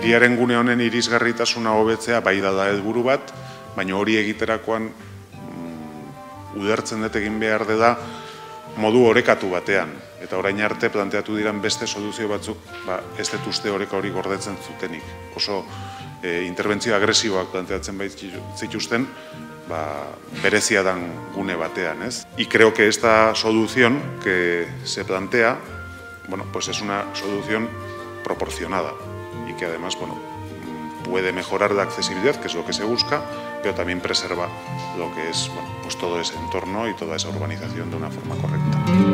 hiriaren gune honen irisgarritasuna hobetzea bai da da helburu bat, baina hori egiterakoan mm, udertzen dut egin behar da modu orekatu batean. Eta orain arte planteatu diran beste soluzio batzuk, ba, ez dut uste oreka hori gordetzen zutenik. Oso e, interbentzio agresiboak planteatzen bait zituzten, ba, berezia dan gune batean, ez? Y creo que esta solución que se plantea, bueno, pues es una solución proporcionada y que además, bueno, puede mejorar la accesibilidad, que es lo que se busca, pero también preserva lo que es, pues todo ese entorno y toda esa urbanización de una forma correcta.